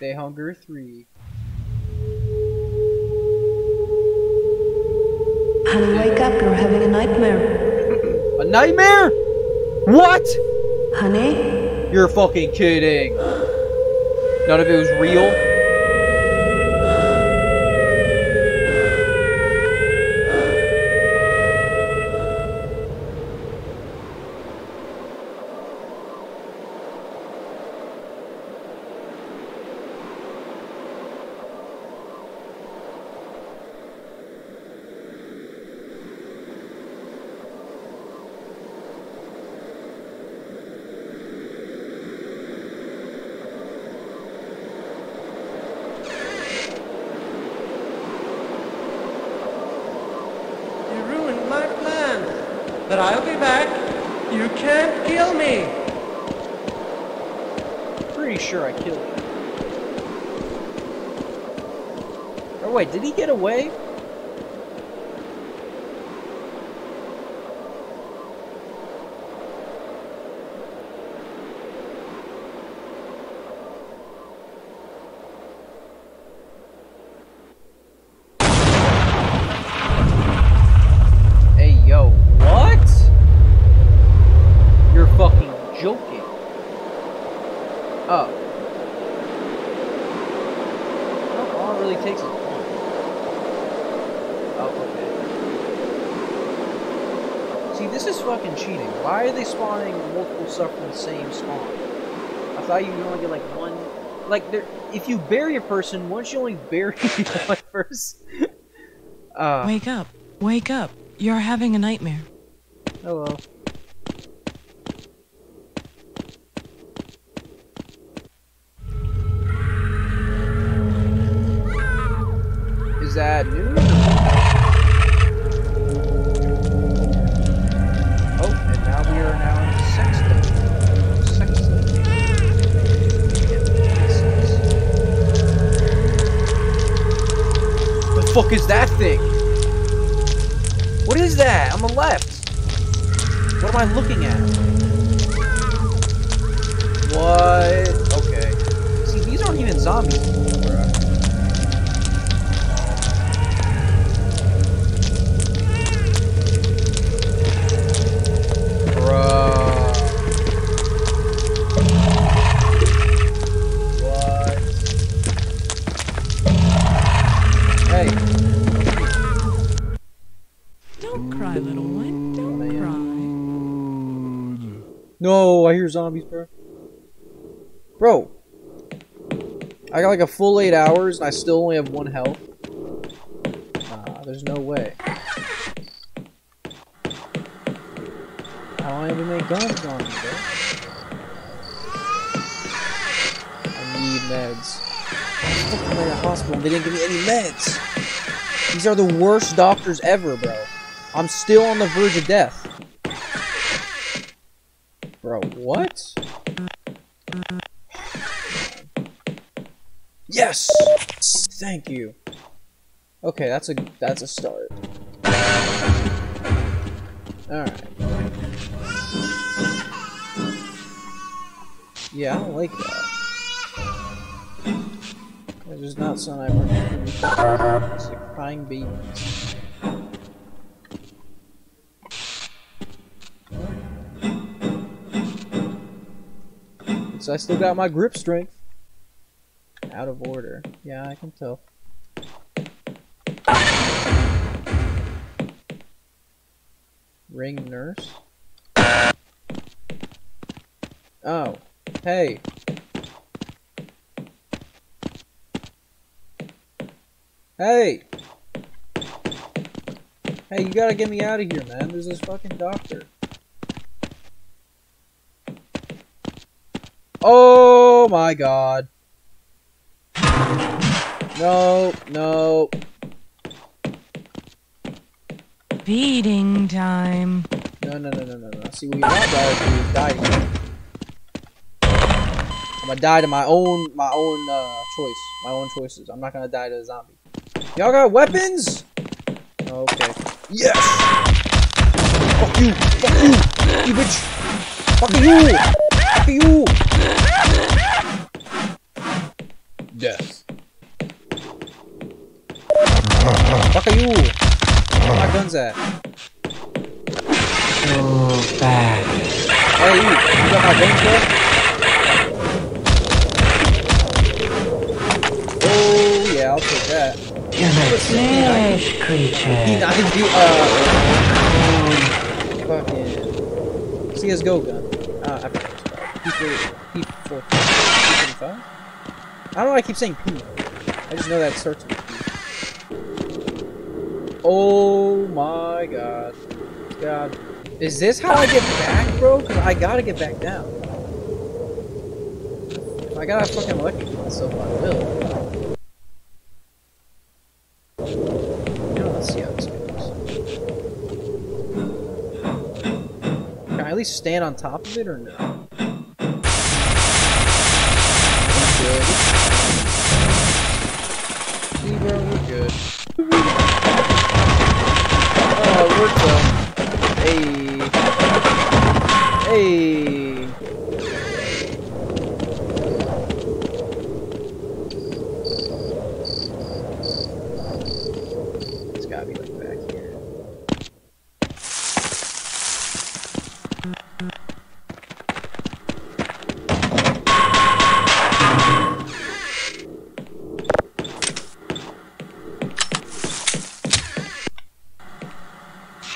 They Hunger 3. Honey, wake up. You're having a nightmare. A nightmare? What? Honey? You're fucking kidding. None of it was real? You ruined my plan. But I'll be back. You can't kill me. Pretty sure I killed him. Oh wait, did he get away? Hey yo, what? You're fucking joking. Oh. Well, all it really takes is one. Oh, okay. See, this is fucking cheating. Why are they spawning multiple stuff from the same spawn? I thought you could only get like one. Like, there, if you bury a person, once you only bury one person. Uh, Wake up. Wake up. You're having a nightmare. hello. Fuck is that thing? What is that on the left? What am I looking at? What? Okay. See, these aren't even zombies. bruh. No, I hear zombies, bro. Bro. I got like a full eight hours and I still only have one health. Nah, there's no way. How do I even make guns zombies, bro? I need meds. I looked at a hospital they didn't give me any meds. These are the worst doctors ever, bro. I'm still on the verge of death. Bro, what? Yes! Thank you. Okay, that's a that's a start. Alright. Yeah, I like that. That does not sound like particularly It's like crying babies. So I still got my grip strength. Out of order. Yeah, I can tell. Ring nurse. Oh. Hey. Hey! Hey, you gotta get me out of here, man. There's this fucking doctor. Oh my god. No, no. Feeding time. No, no, no, no, no, no. See, you want guys to die. I'm gonna die to my own, my own, uh, choice. My own choices. I'm not gonna die to a zombie. Y'all got weapons? Okay. Yes! Fuck you! Fuck you! You, bitch! Fuck you! Fuck you! Death. Fuck are you? Where my guns at? Oh, bad. Hey, you, you got my guns back? Oh, yeah, I'll take that. You're a creature. P90, uh, fucking CSGO gun. Uh, I forgot P3, P4, P35? I don't know why I keep saying P. I just know that starts with P. Oh my god. God. Is this how I get back, bro? I gotta get back down. If I gotta fucking electrocute myself, I will. Let's see how this goes. Can I at least stand on top of it or no?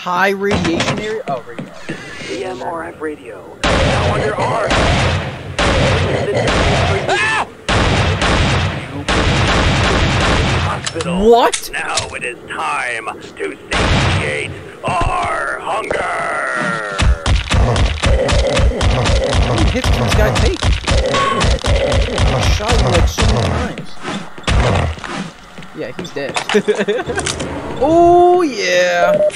High radiation area? Oh, radiation. CMRF radio. Now under. Hospital. What? Now it is time to satiate our hunger. How many hits this guy take? I shot him like so many times. Yeah, he's dead. oh yeah.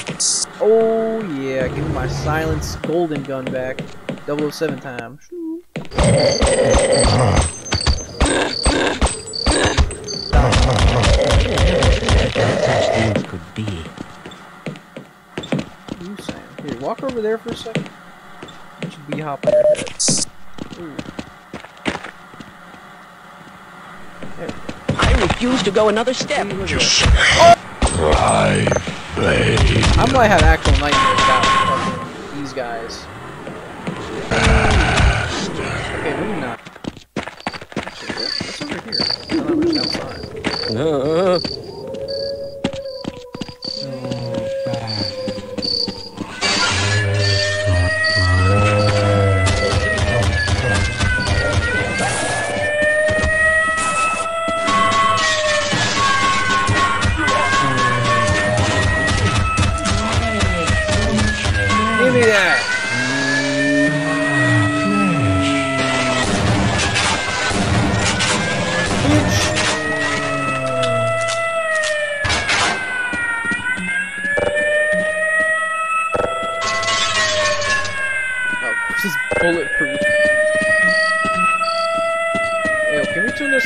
Oh yeah. Give me my silence golden gun back. 007 time. Could be. You saying? Here, walk over there for a second. You bee hop on your head. Ooh. There we go. I refuse to go another step. See, look at that. I might have actual nightmares about fucking these guys. Okay, maybe not. Actually, what's over here? I don't know, outside.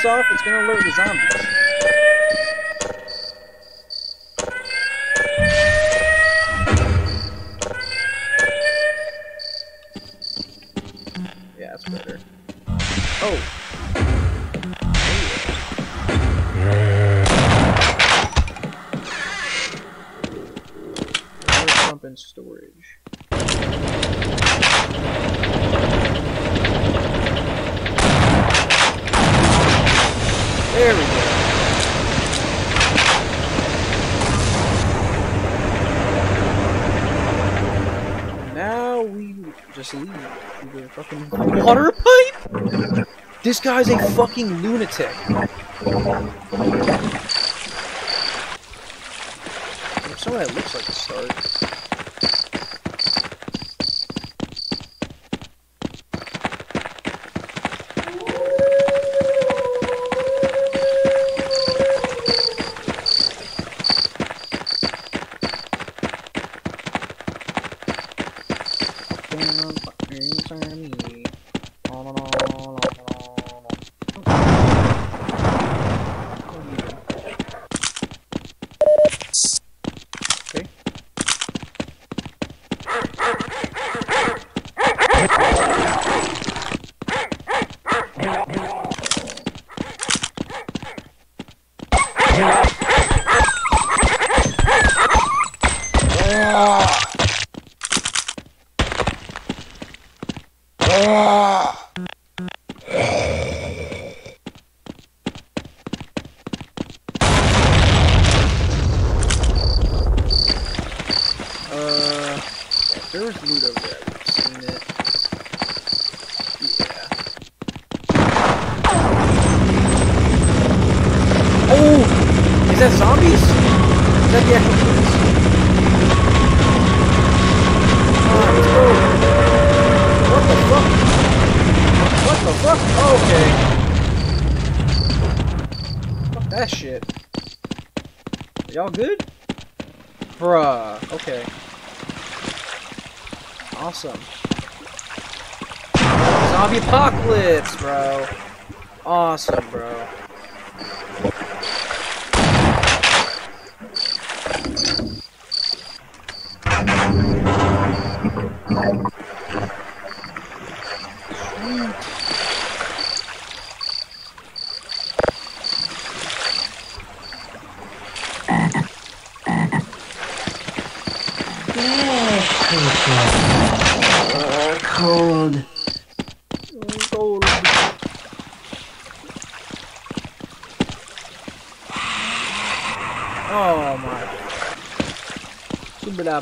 This off? It's gonna alert the zombies. Yeah, that's better. Oh! Power pump and storage. There we go. Now we just leave through the fucking water pipe. This guy's a fucking lunatic. Some of that looks like a start.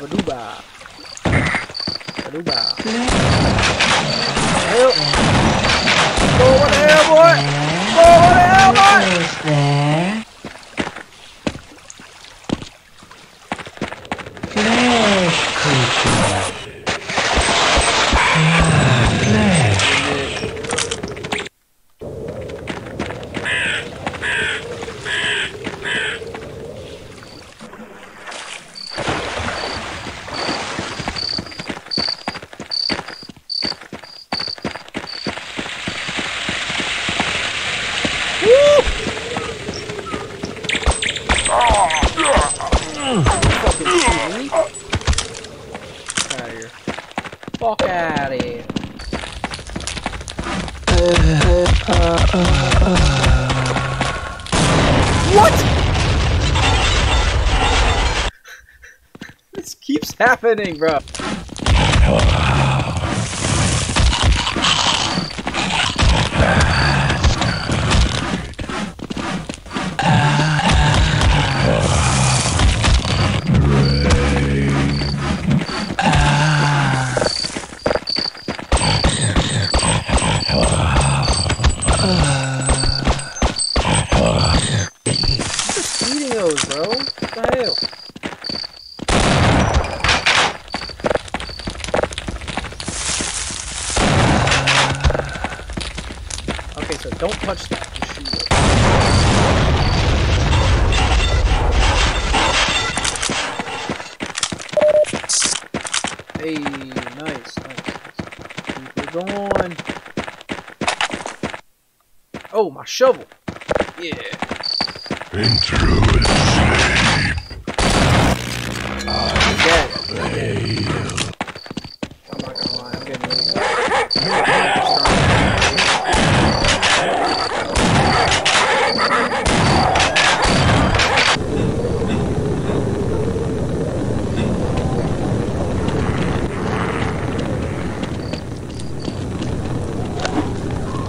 berubah. Happening, bro. Hey, nice, nice. Keep it going. Oh, my shovel. Yeah. Dead. I'm not gonna lie, I'm getting really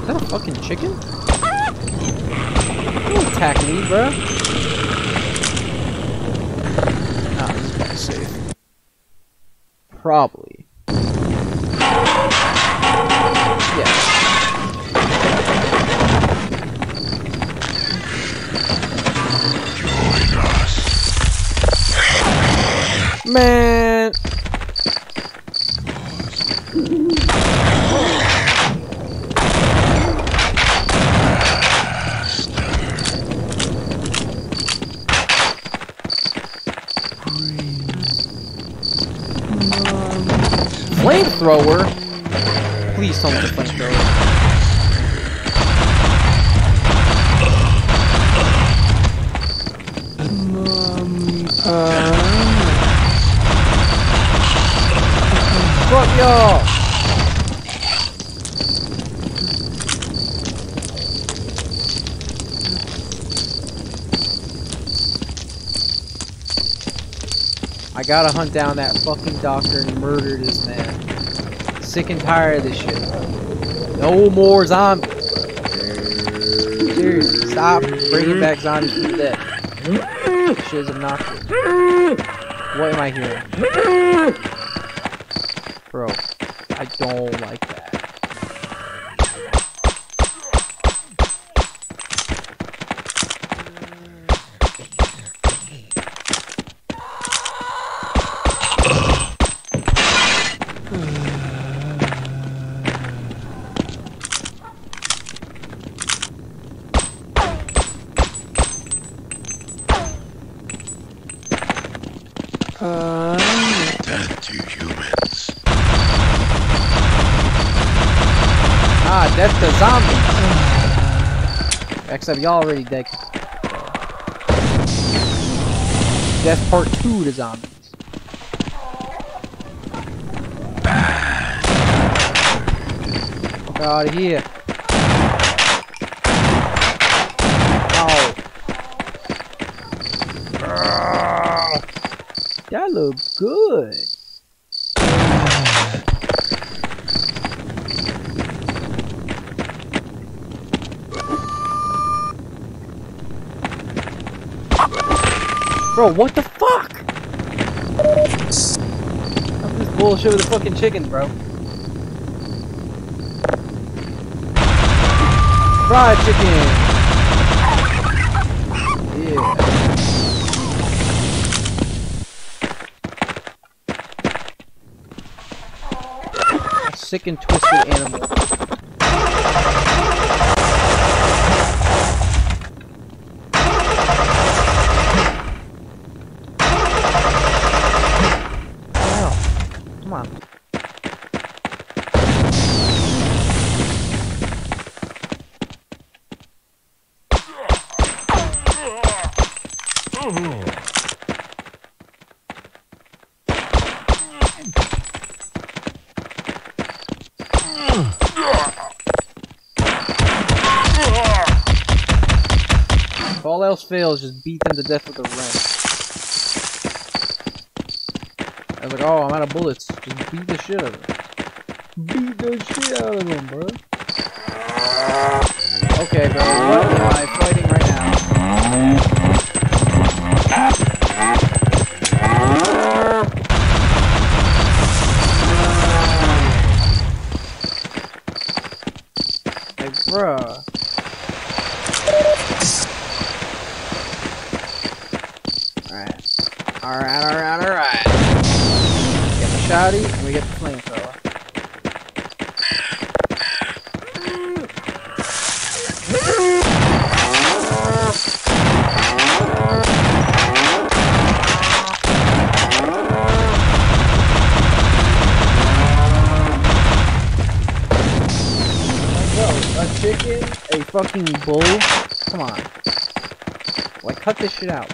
Is that a fucking chicken? Don't attack me, bro. Gotta hunt down that fucking doctor and murder this man. Sick and tired of this shit. No more zombies. Stop bringing back zombies. This shit is obnoxious. What am I hearing? Bro, I don't Except y'all already dead. Death part two to zombies. Fuck out of here. Oh. That look good. Bro, what the fuck? What's this bullshit with the fucking chickens, bro? Fried chicken! Yeah. A sick and twisted animal. Fails, just beat them to death with a wrench. I was like, oh, I'm out of bullets. Just beat the shit out of them. Beat the shit out of them, bro. Okay, bro. What am I fighting right now? Fucking bull? Come on. Like, cut this shit out,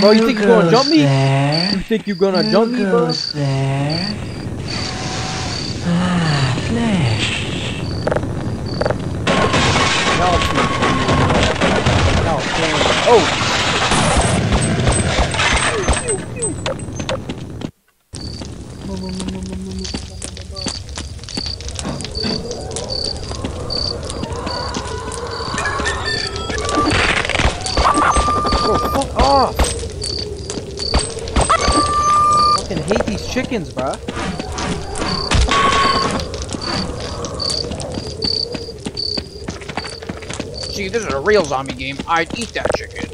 Bro. You think you're gonna jump me? You think you're gonna jump me, bro? Too- Y'all playing- Oh! Chickens, bruh. See, this is a real zombie game. I'd eat that chicken.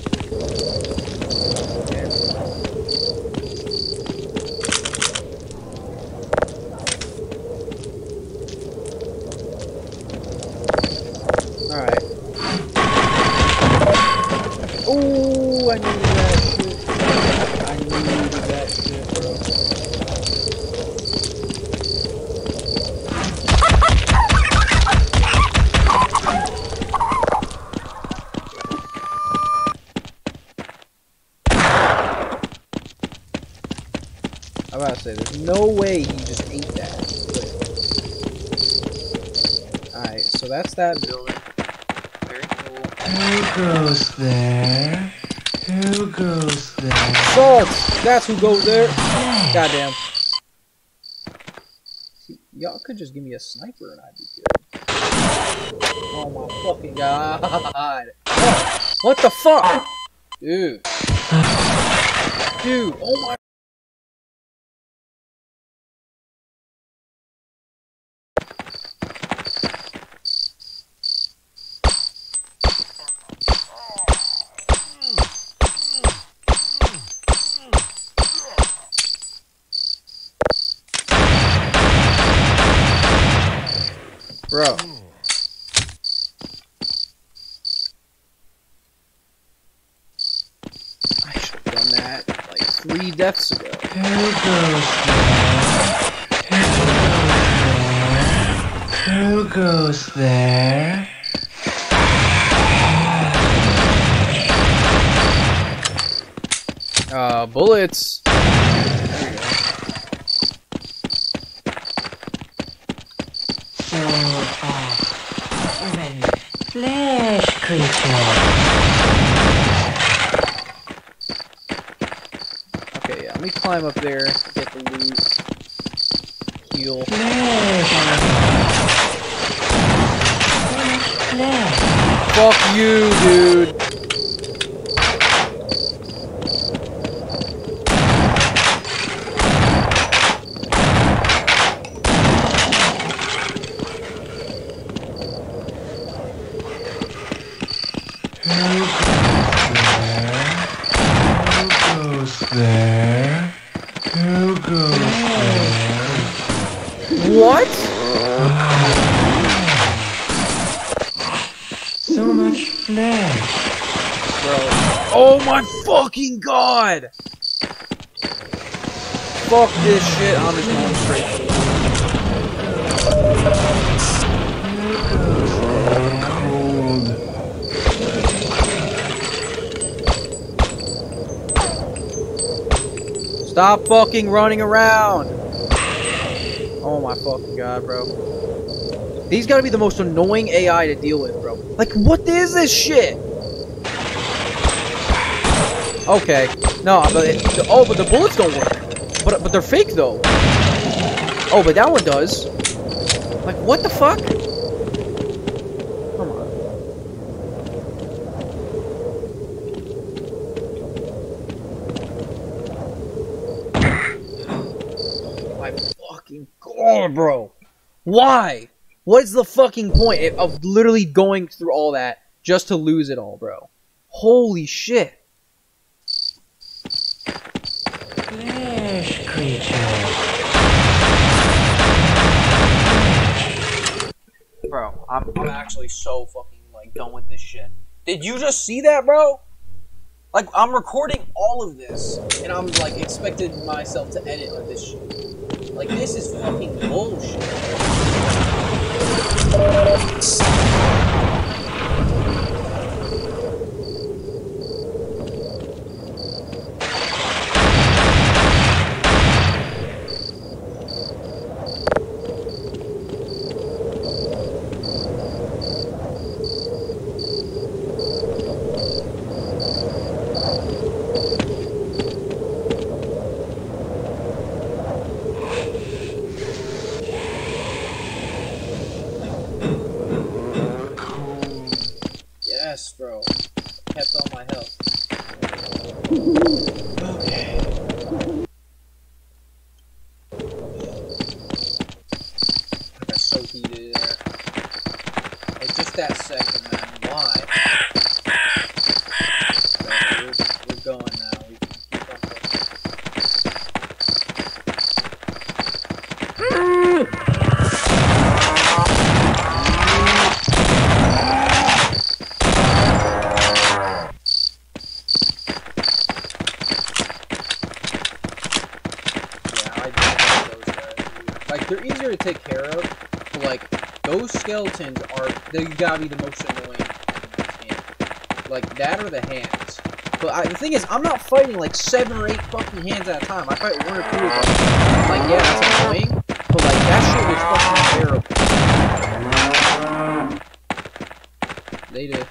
That's that building. Very cool. Who goes there? Who goes there? Saltt! That's who goes there! Goddamn. Y'all could just give me a sniper and I'd be good. Oh my fucking god. What the fuck? Dude. Dude, oh my Bro. I should have done that like three deaths ago. Who goes there? Who goes there? Uh, bullets. So off. Flesh creature. Okay, yeah, let me climb up there, get the loot, heal. Fuck you, dude. Who goes there? Who goes there? What? So much flesh. Bro. Oh my fucking god! Fuck this shit, I'm just going straight. Stop fucking running around! Oh my fucking god, bro. These gotta be the most annoying AI to deal with, bro. Like, what is this shit? Okay. No, but it, oh, but the bullets don't work. But but they're fake though. Oh, but that one does. Like, what the fuck? Come on. My fucking god, bro. Why? What is the fucking point of literally going through all that just to lose it all, bro? Holy shit. Bro, I'm, I'm actually so fucking, like, done with this shit. Did you just see that, bro? Like, I'm recording all of this, and I'm, like, expecting myself to edit on this shit. Like, this is fucking bullshit. skeletons are, they gotta be the most annoying Like, that or the hands. But I, the thing is, I'm not fighting like seven or eight fucking hands at a time. I fight one or two of them. Like, yeah, that's annoying, but like, that shit was fucking terrible. They did.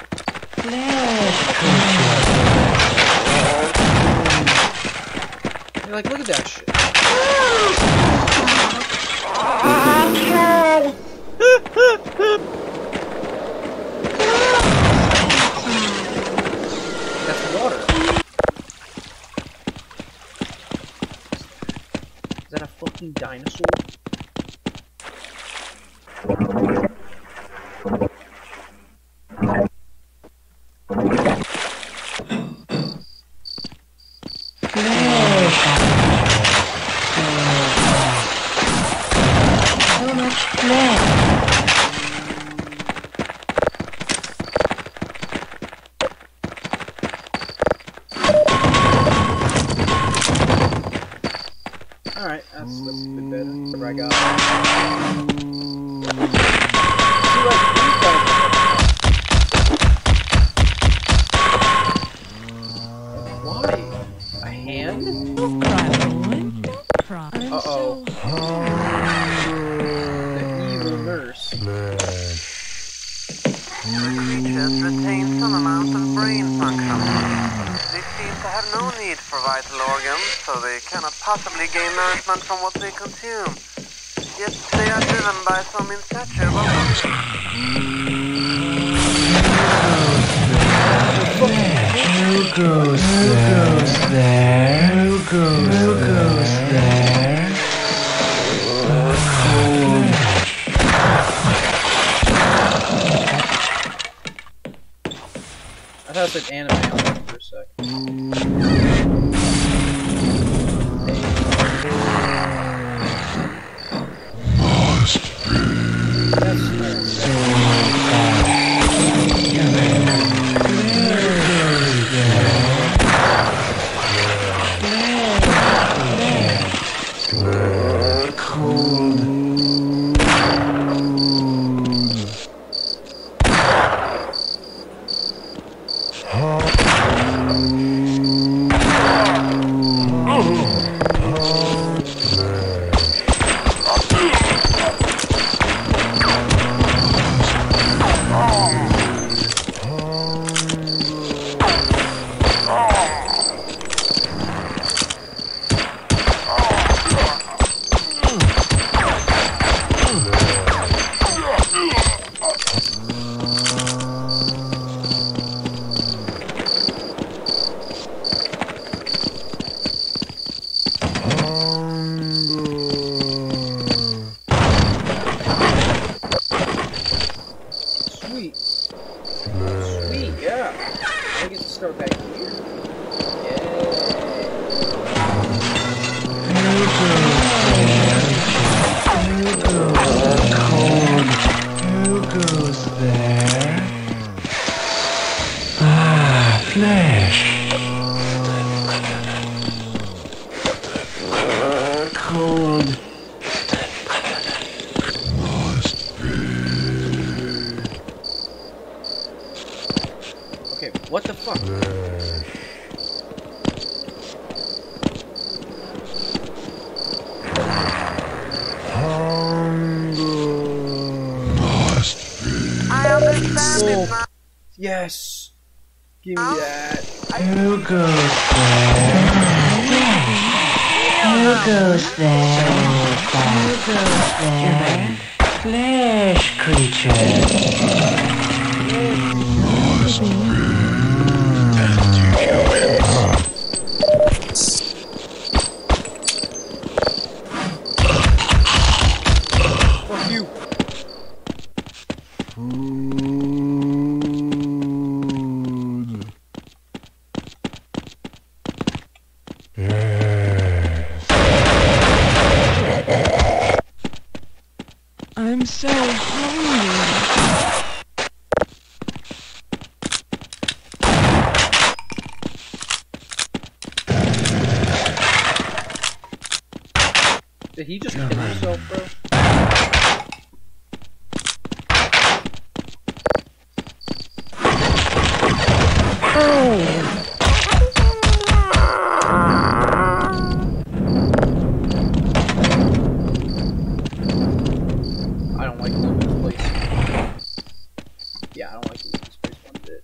I don't like this space one bit.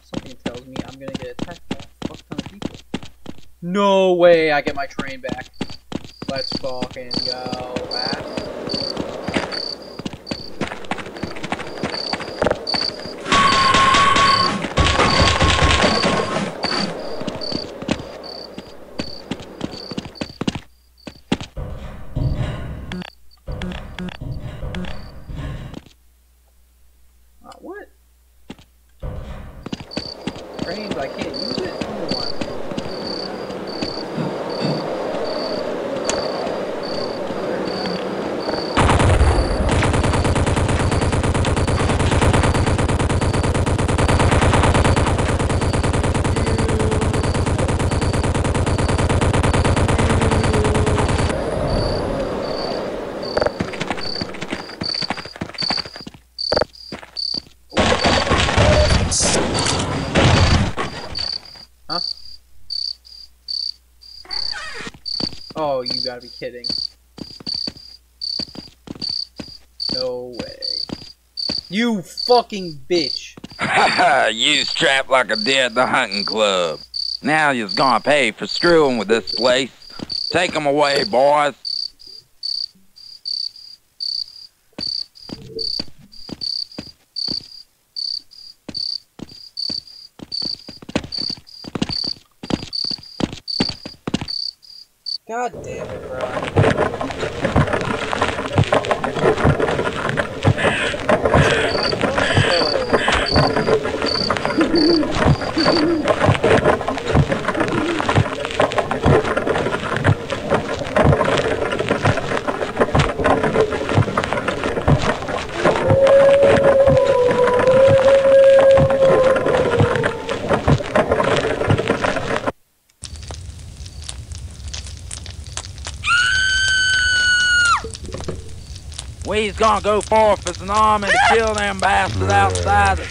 Something tells me I'm gonna get attacked by a fuck ton of people. No way I get my train back. Let's fucking go. Back. Gotta be kidding. No way. You fucking bitch. you strapped like a deer at the hunting club. Now you's gonna pay for screwing with this place. Take 'em away, boys. God damn it, bro. We's gonna go forth as an army to kill them bastards outsiders.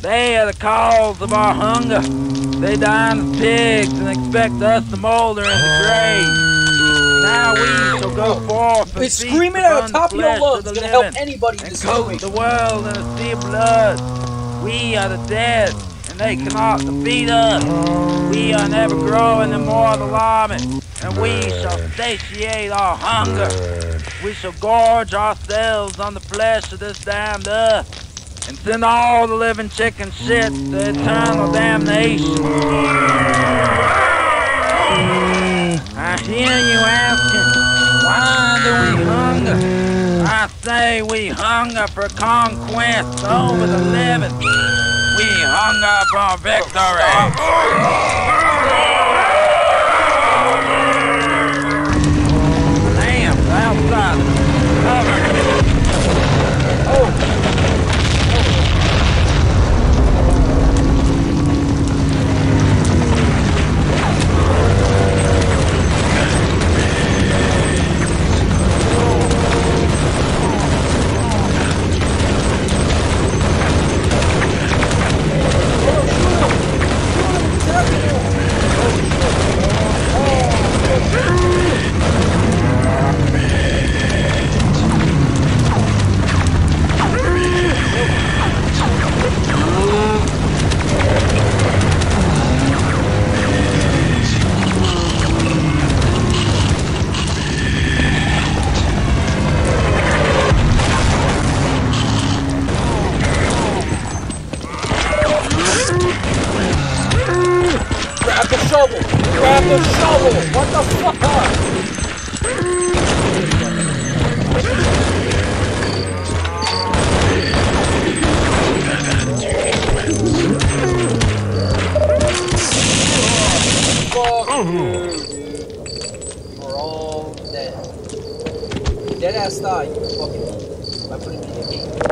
They are the cause of our hunger. They dine as pigs and expect us to molder in the grave. Now we shall go forth and It's screaming out the top of your lungs. Gonna help anybody in and coat the world in a sea of blood. We are the dead, and they cannot defeat us. We are an ever-growing immortal army, and we shall satiate our hunger. We shall gorge ourselves on the flesh of this damned earth, and send all the living chicken shit to eternal damnation. I hear you asking, why do we hunger? I say we hunger for conquest over the living. We hunger for victory. Grab the shovel! Grab the shovel! What the fuck? We're all dead. Dead ass die, fucking. By putting me in game.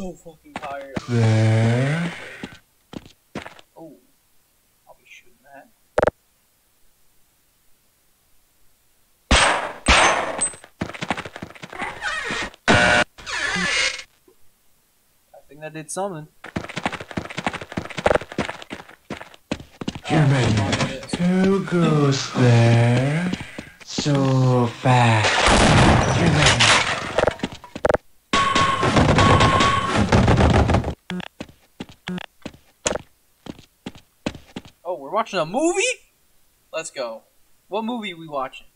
so fucking tired. There. Oh, I'll be shooting that. I think that did something. Human. Who goes there? So fast. Watching a movie? Let's go. What movie are we watching?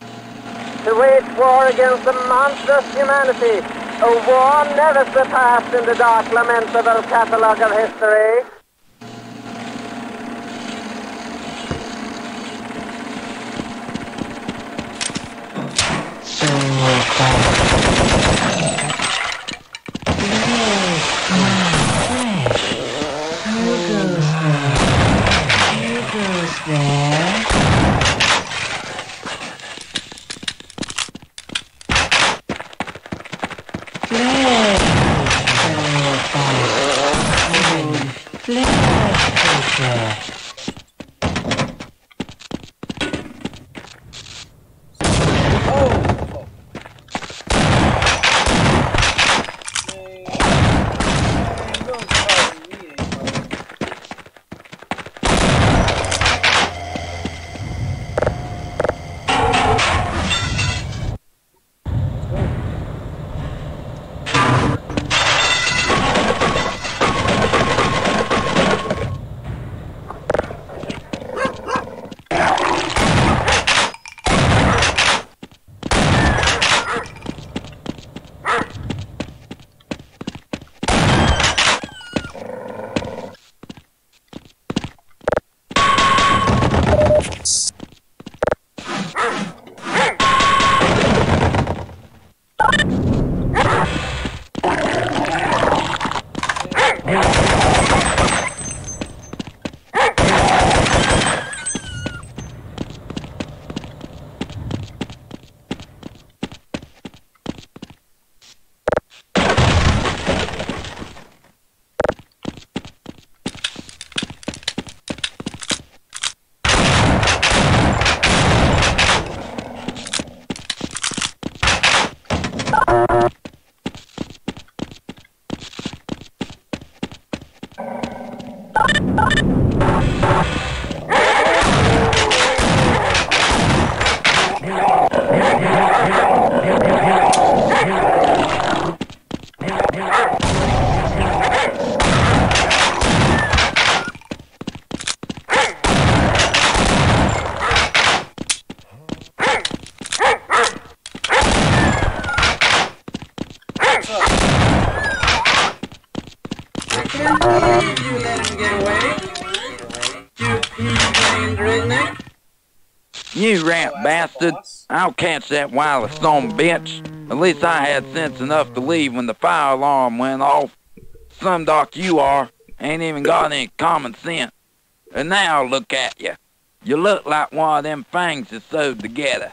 To wage war against the monstrous humanity, a war never surpassed in the dark lamentable catalogue of history. So fast. There? I'll catch that wireless son of a bitch. At least I had sense enough to leave when the fire alarm went off. Some doc you are. Ain't even got any common sense. And now look at you. You look like one of them fangs that's sewed together.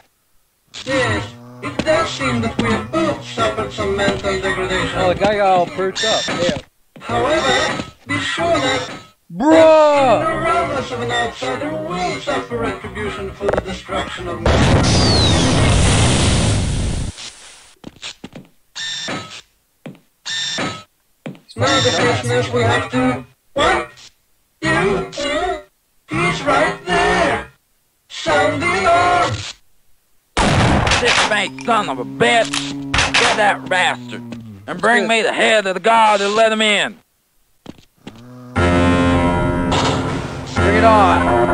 Yes, it does seem that we have both suffered some mental degradation. Oh, the guy got all perked up. Yeah. However, be sure that Bruh! the arousals of an outsider will suffer retribution for the destruction of man. Now the business we have to... What? You? Uh, he's right there! Sound the alarm! This fake son of a bitch. Get that bastard. And bring me the head of the guard that let him in. It on!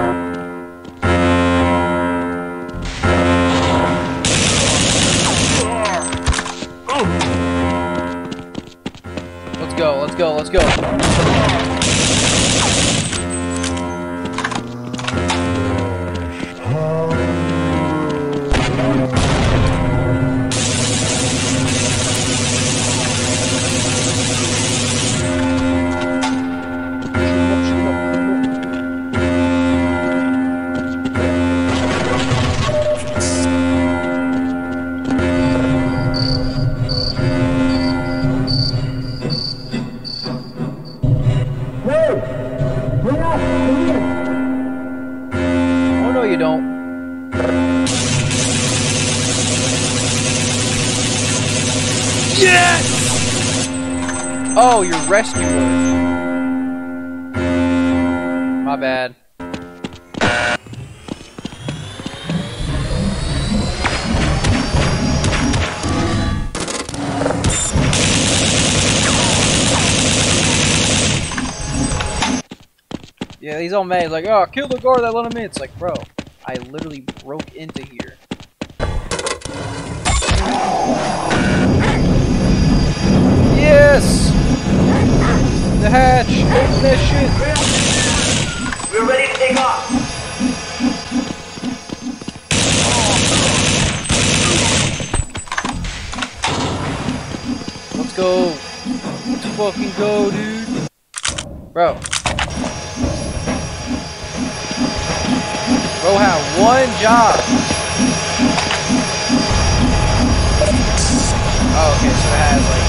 Let's go, let's go, let's go. Oh, your rescuer. My bad. Yeah, he's all mad. He's like, oh, kill the guard that let him in. It's like, bro, I literally broke into here. Yes! The hatch! Open that shit! We're ready to take off. Let's go! Let's fucking go, dude! Bro. Bro had one job! Oh, okay, so it has like...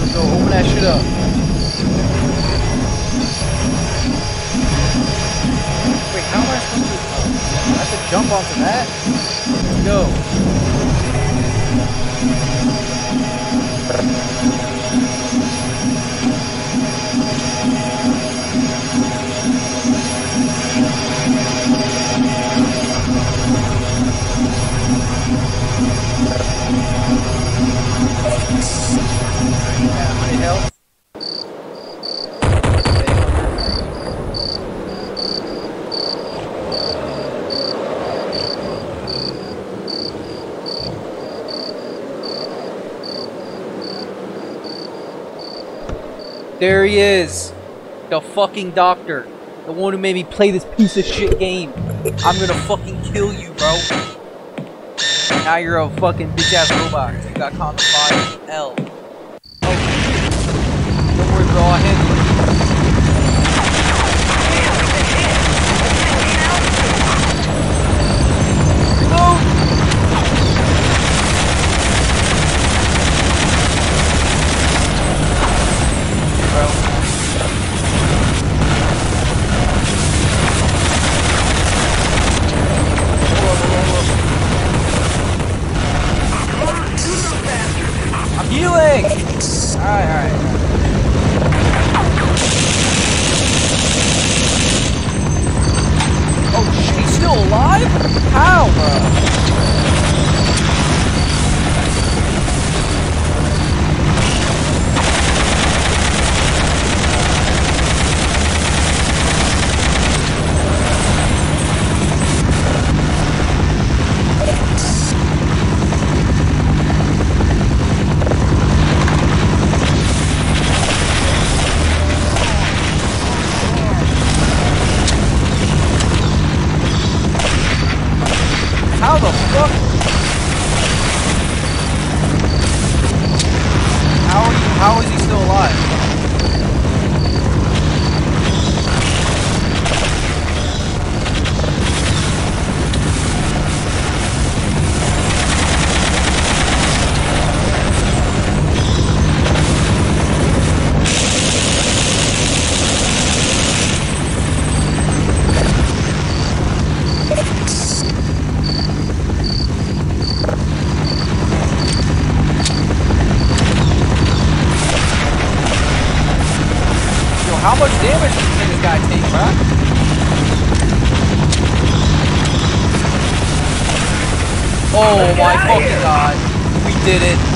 Let's go, open that shit up. Wait, how am I supposed to... Oh, I have to jump onto that? Let's go. Yeah, There he is. The fucking doctor. The one who made me play this piece of shit game. I'm gonna fucking kill you, bro. Now you're a fucking bitch ass robot. You got condom body L. did it.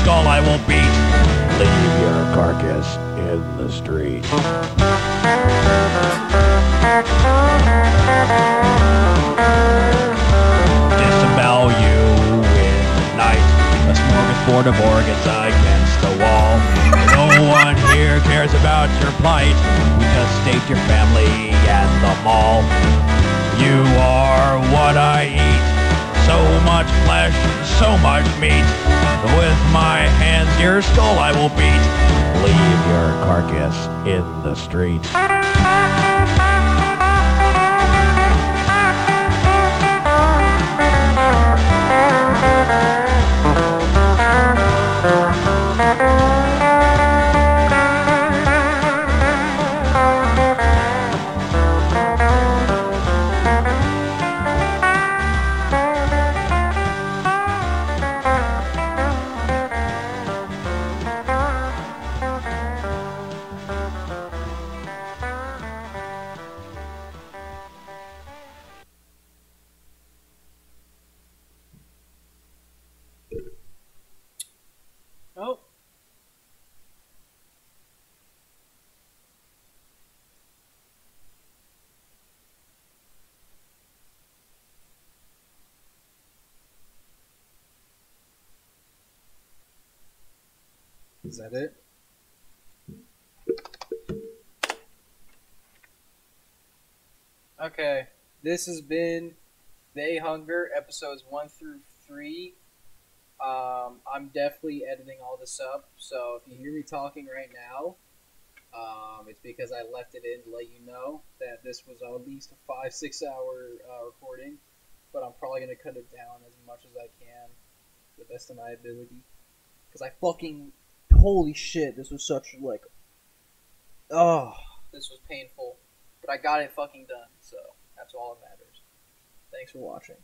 Skull I will beat. Leave your carcass in the street. Disembowel you in the night. A smorgasbord of organs against the wall. No one here cares about your plight. We just state your family at the mall. You are what I eat. So much flesh, so much meat. With my hands, your skull I will beat. Leave your carcass in the street. Is that it? Okay, this has been They Hunger episodes one through three. Um, I'm definitely editing all this up, so if you hear me talking right now, um, it's because I left it in to let you know that this was at least a five, six hour uh, recording, but I'm probably going to cut it down as much as I can the best of my ability. Because I fucking. Holy shit, this was such, like. Oh, this was painful. But I got it fucking done, so that's all that matters. Thanks for watching.